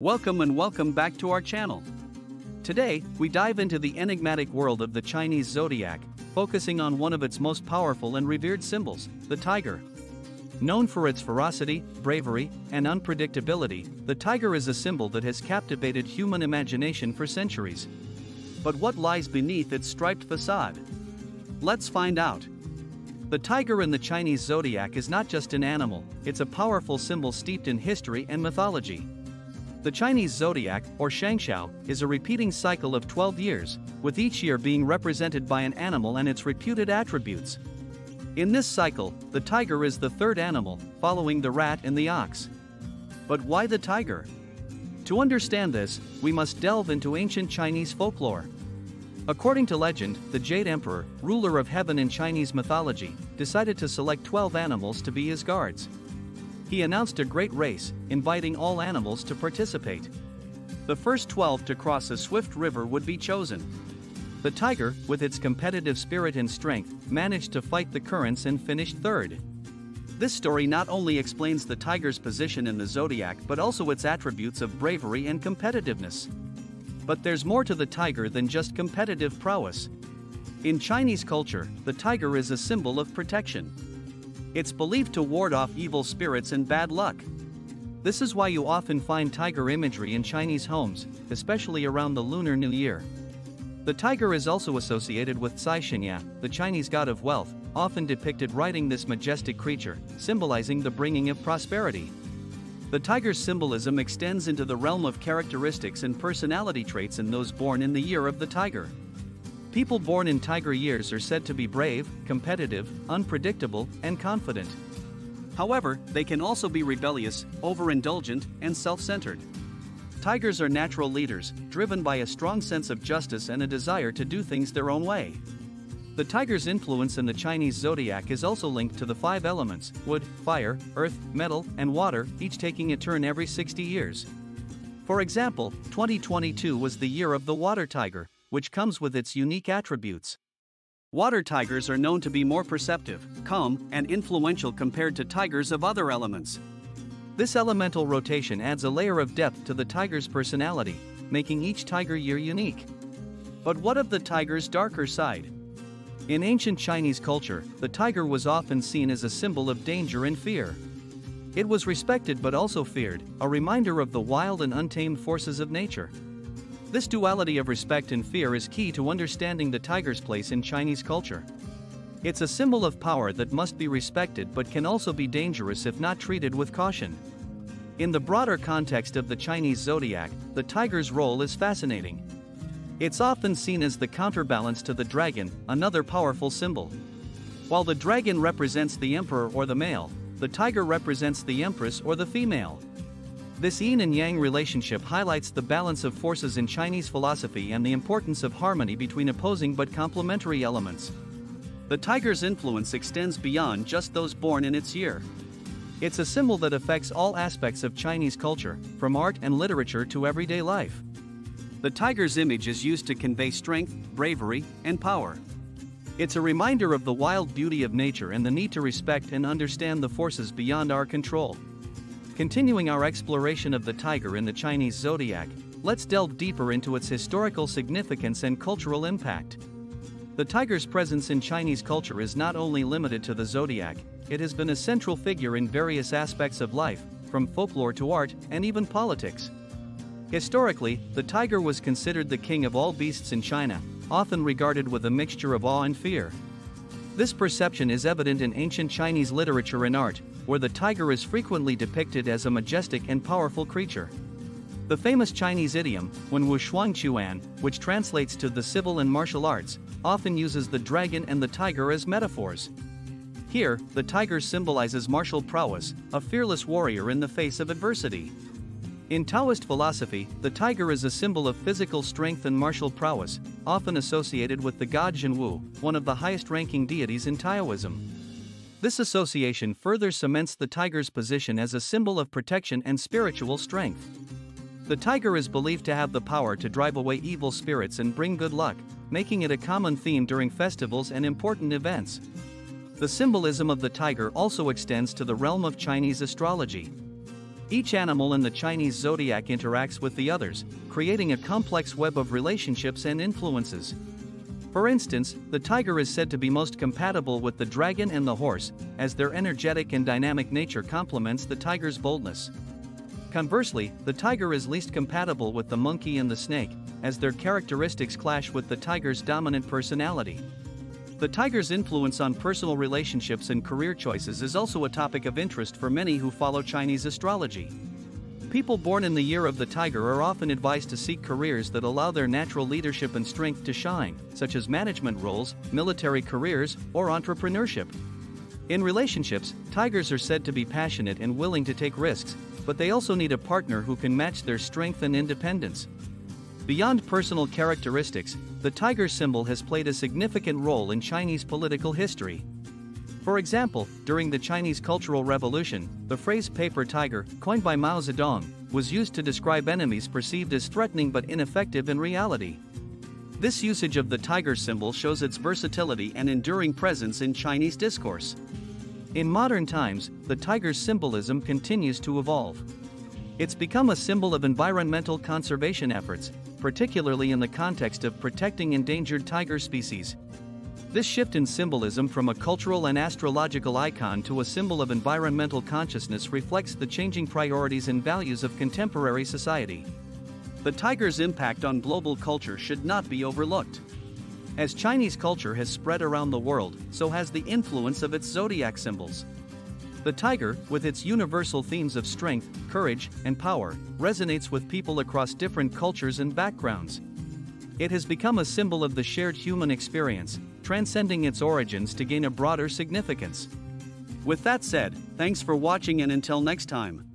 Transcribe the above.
Welcome and welcome back to our channel. Today, we dive into the enigmatic world of the Chinese zodiac, focusing on one of its most powerful and revered symbols, the tiger. Known for its ferocity, bravery, and unpredictability, the tiger is a symbol that has captivated human imagination for centuries. But what lies beneath its striped facade? Let's find out. The tiger in the Chinese zodiac is not just an animal, it's a powerful symbol steeped in history and mythology. The Chinese zodiac, or Shengxiao, is a repeating cycle of 12 years, with each year being represented by an animal and its reputed attributes. In this cycle, the tiger is the third animal, following the rat and the ox. But why the tiger? To understand this, we must delve into ancient Chinese folklore. According to legend, the Jade Emperor, ruler of heaven in Chinese mythology, decided to select 12 animals to be his guards. He announced a great race, inviting all animals to participate. The first 12 to cross a swift river would be chosen. The tiger, with its competitive spirit and strength, managed to fight the currents and finished third. This story not only explains the tiger's position in the zodiac but also its attributes of bravery and competitiveness. But there's more to the tiger than just competitive prowess. In Chinese culture, the tiger is a symbol of protection. It's believed to ward off evil spirits and bad luck. This is why you often find tiger imagery in Chinese homes, especially around the Lunar New Year. The tiger is also associated with Cai Shenye, the Chinese god of wealth, often depicted riding this majestic creature, symbolizing the bringing of prosperity. The tiger's symbolism extends into the realm of characteristics and personality traits in those born in the year of the tiger. People born in tiger years are said to be brave, competitive, unpredictable, and confident. However, they can also be rebellious, overindulgent, and self centered. Tigers are natural leaders, driven by a strong sense of justice and a desire to do things their own way. The tiger's influence in the Chinese zodiac is also linked to the five elements wood, fire, earth, metal, and water, each taking a turn every 60 years. For example, 2022 was the year of the water tiger, which comes with its unique attributes. Water tigers are known to be more perceptive, calm, and influential compared to tigers of other elements. This elemental rotation adds a layer of depth to the tiger's personality, making each tiger year unique. But what of the tiger's darker side? In ancient Chinese culture, the tiger was often seen as a symbol of danger and fear. It was respected but also feared, a reminder of the wild and untamed forces of nature. This duality of respect and fear is key to understanding the tiger's place in Chinese culture. It's a symbol of power that must be respected but can also be dangerous if not treated with caution. In the broader context of the Chinese zodiac, the tiger's role is fascinating. It's often seen as the counterbalance to the dragon, another powerful symbol. While the dragon represents the emperor or the male, the tiger represents the empress or the female. This yin and yang relationship highlights the balance of forces in Chinese philosophy and the importance of harmony between opposing but complementary elements. The tiger's influence extends beyond just those born in its year. It's a symbol that affects all aspects of Chinese culture, from art and literature to everyday life. The tiger's image is used to convey strength, bravery, and power. It's a reminder of the wild beauty of nature and the need to respect and understand the forces beyond our control. Continuing our exploration of the tiger in the Chinese zodiac, let's delve deeper into its historical significance and cultural impact. The tiger's presence in Chinese culture is not only limited to the zodiac, it has been a central figure in various aspects of life, from folklore to art and even politics. Historically, the tiger was considered the king of all beasts in China, often regarded with a mixture of awe and fear. This perception is evident in ancient Chinese literature and art, where the tiger is frequently depicted as a majestic and powerful creature. The famous Chinese idiom, Wen Wu Shuang Quan, which translates to the civil and martial arts, often uses the dragon and the tiger as metaphors. Here, the tiger symbolizes martial prowess, a fearless warrior in the face of adversity. In Taoist philosophy, the tiger is a symbol of physical strength and martial prowess, often associated with the god Zhenwu, one of the highest ranking deities in Taoism. This association further cements the tiger's position as a symbol of protection and spiritual strength. The tiger is believed to have the power to drive away evil spirits and bring good luck, making it a common theme during festivals and important events. The symbolism of the tiger also extends to the realm of Chinese astrology. Each animal in the Chinese zodiac interacts with the others, creating a complex web of relationships and influences. For instance, the tiger is said to be most compatible with the dragon and the horse, as their energetic and dynamic nature complements the tiger's boldness. Conversely, the tiger is least compatible with the monkey and the snake, as their characteristics clash with the tiger's dominant personality. The tiger's influence on personal relationships and career choices is also a topic of interest for many who follow Chinese astrology. People born in the year of the tiger are often advised to seek careers that allow their natural leadership and strength to shine, such as management roles, military careers, or entrepreneurship. In relationships, tigers are said to be passionate and willing to take risks, but they also need a partner who can match their strength and independence. Beyond personal characteristics, the tiger symbol has played a significant role in Chinese political history. For example, during the Chinese Cultural Revolution, the phrase paper tiger, coined by Mao Zedong, was used to describe enemies perceived as threatening but ineffective in reality. This usage of the tiger symbol shows its versatility and enduring presence in Chinese discourse. In modern times, the tiger's symbolism continues to evolve. It's become a symbol of environmental conservation efforts, particularly in the context of protecting endangered tiger species. This shift in symbolism from a cultural and astrological icon to a symbol of environmental consciousness reflects the changing priorities and values of contemporary society. The tiger's impact on global culture should not be overlooked. As Chinese culture has spread around the world, so has the influence of its zodiac symbols. The tiger, with its universal themes of strength, courage, and power, resonates with people across different cultures and backgrounds. It has become a symbol of the shared human experience, transcending its origins to gain a broader significance. With that said, thanks for watching and until next time.